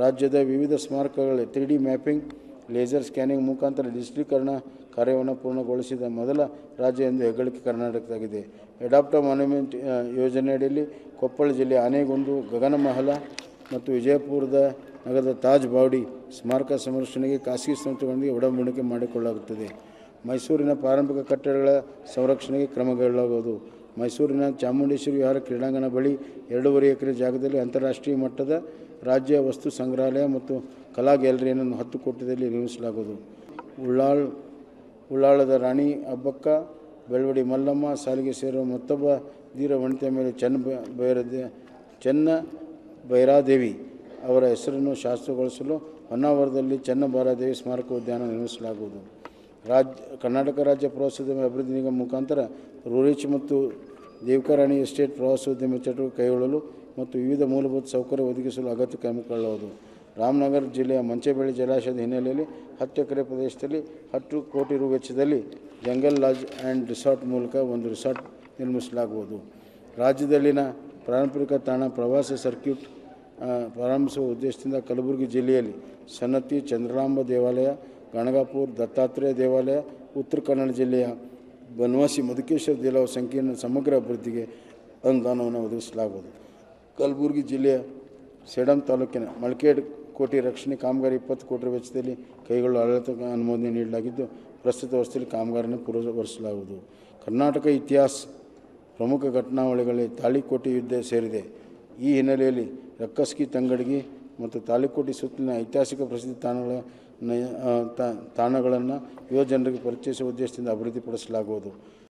ರಾಜ್ಯದ ವಿವಿಧ ಸ್ಮಾರಕಗಳ three D mapping, laser scanning ಮುಖಾಂತರ ಡಿಜಿಟಲೀಕರಣ ಕಾರ್ಯವನ್ನು ಪೂರ್ಣಗೊಳಿಸಿದ ಮೊದಲ ರಾಜ್ಯ ಎಂದು ಹೆಗ್ಗಳಿಕೆ ಕರ್ನಾಟಕದಾಗಿದೆ. ಎಡಾಪ್ಟ ಮಾನ್ಯುಮೆಂಟ್ ಯೋಜನೆಯಡಿಯಲ್ಲಿ ಕೊಪ್ಪಳ ಜಿಲ್ಲೆ ಆನೆಗೊಂದು, ಗಗನಮಹಲ ಮತ್ತು ವಿಜಯಪುರದ ನಗರದ ತಾಜ್ ಬಾವಡಿ ಸ್ಮಾರಕ ಸಂರಕ್ಷಣೆಗೆ ಖಾಸಗಿ ಸಂಸ್ಥೆಗಳೊಂದಿಗೆ ಒಡಂಬಡಿಕೆ ಮಾಡಿಕೊಳ್ಳಲಾಗುತ್ತದೆ. ಮೈಸೂರಿನ ಪಾರಂಪರಿಕ ಕಟ್ಟಡಗಳ ಸಂರಕ್ಷಣೆಗೆ ಕ್ರಮಗೊಳ್ಳಲಾಗುವುದು ಮೈಸೂರಿನ ಚಾಮುಂಡೇಶ್ವರಿ ವಿಹಾರ ಕ್ರೀಡಾಂಗಣ ಬಳಿ ಎರಡೂವರೆ ಎಕರೆ ಜಾಗದಲ್ಲಿ ಅಂತಾರಾಷ್ಟ್ರೀಯ ಮಟ್ಟದ ರಾಜ್ಯ ವಸ್ತು ಸಂಗ್ರಹಾಲಯ ಮತ್ತು ಕಲಾ ಗ್ಯಾಲರಿಯನ್ನು ಹತ್ತು ಕೋಟಿದಲ್ಲಿ ನಿರ್ಮಿಸಲಾಗುವುದು. ಉಳ್ಳಾಳ್, ಉಳ್ಳಾಳದ ರಾಣಿ ಅಬ್ಬಕ್ಕ ಬೆಳವಡಿ ಮಲ್ಲಮ್ಮ ಸಾಲಿಗೆ ಸೇರುವ ಮತ್ತೊಬ್ಬ ಧೀರ ವನಿತೆಯ ಮೇಲೆ ಚೆನ್ನ ಬ- ಬೈರದೆ ಚೆನ್ನ ಭೈರಾದೇವಿ ಅವರ ಹೆಸರನ್ನು ಶಾಸ್ತ್ರಗೊಳಿಸಲು ಹೊನ್ನಾವರದಲ್ಲಿ ಚೆನ್ನಭೈರಾದೇವಿ ಸ್ಮಾರಕ ಉದ್ಯಾನ ನಿರ್ಮಿಸಲಾಗುವುದು. ರಾಜ್ಯ ಕರ್ನಾಟಕ ರಾಜ್ಯ ಪ್ರವಾಸೋದ್ಯಮ ಅಭಿವೃದ್ಧಿ ನಿಗಮ ಮುಖಾಂತರ ರೂರಿಚ್ ಮತ್ತು ದೇವಕರಾಣಿ ಎಸ್ಟೇಟ್ ಪ್ರವಾಸೋದ್ಯಮ ಚಟುವ ಕೈಗೊಳ್ಳಲು ಮತ್ತು ವಿವಿಧ ಮೂಲಭೂತ ಸೌಕರ್ಯ ಒದಗಿಸಲು ಅಗತ್ಯ ಕ್ರಮಗೊಳ್ಳಬಹುದು ರಾಮನಗರ ಜಿಲ್ಲೆಯ ಮಂಚೆಬೆಳೆ ಜಲಾಶಯದ ಹಿನ್ನೆಲೆಯಲ್ಲಿ ಹತ್ತು ಎಕರೆ ಪ್ರದೇಶದಲ್ಲಿ ಹತ್ತು ಕೋಟಿ ರು ವೆಚ್ಚದಲ್ಲಿ ಜಂಗಲ್ ಲಾಜ್ ಆ್ಯಂಡ್ ರಿಸಾರ್ಟ್ ಮೂಲಕ ಒಂದು ರಿಸಾರ್ಟ್ ನಿರ್ಮಿಸಲಾಗುವುದು. ರಾಜ್ಯದಲ್ಲಿನ ಪಾರಂಪರಿಕ ತಾಣ ಪ್ರವಾಸ ಸರ್ಕ್ಯೂಟ್ ಪ್ರಾರಂಭಿಸುವ ಉದ್ದೇಶದಿಂದ ಕಲಬುರಗಿ ಜಿಲ್ಲೆಯಲ್ಲಿ ಸನ್ನತಿ ಚಂದ್ರಲಾಂಬ ದೇವಾಲಯ, ಗಣಗಾಪುರ್ ದತ್ತಾತ್ರೇಯ ದೇವಾಲಯ, ಉತ್ತರ ಕನ್ನಡ ಜಿಲ್ಲೆಯ ಬನವಾಸಿ ಮಧುಕೇಶ್ವರ ದೇವಾಲಯ ಸಂಕೀರ್ಣ ಸಮಗ್ರ ಅಭಿವೃದ್ಧಿಗೆ ಅನುದಾನವನ್ನು ಒದಗಿಸಲಾಗುವುದು. ಕಲಬುರಗಿ ಜಿಲ್ಲೆಯ ಸೇಡಂ ತಾಲೂಕಿನ ಮಳಕೇಡ್ ಕೋಟಿ ರಕ್ಷಣೆ ಕಾಮಗಾರಿ ಇಪ್ಪತ್ತು ಕೋಟಿ ವೆಚ್ಚದಲ್ಲಿ ಕೈಗೊಳ್ಳುವ ಆಡಳಿತ ಅನುಮೋದನೆ ನೀಡಲಾಗಿದ್ದು, ಪ್ರಸ್ತುತ ವರ್ಷದಲ್ಲಿ ಕಾಮಗಾರಿಯನ್ನು ಪೂರ್ವಗೊಳಿಸಲಾಗುವುದು ಕರ್ನಾಟಕ ಇತಿಹಾಸ ಪ್ರಮುಖ ಘಟನಾವಳಿಗಳಲ್ಲಿ ತಾಳಿಕೋಟೆ ಯುದ್ಧ ಸೇರಿದೆ. ಈ ಹಿನ್ನೆಲೆಯಲ್ಲಿ ರಕ್ಕಸ್ಕಿ ತಂಗಡಗಿ ಮತ್ತು ತಾಲೂಕೋಟಿ ಸುತ್ತಲಿನ ಐತಿಹಾಸಿಕ ಪ್ರಸಿದ್ಧ ತಾಣಗಳ ತಾಣಗಳನ್ನು ಯುವ ಜನರಿಗೆ ಪರಿಚಯಿಸುವ ಉದ್ದೇಶದಿಂದ ಅಭಿವೃದ್ಧಿಪಡಿಸಲಾಗುವುದು.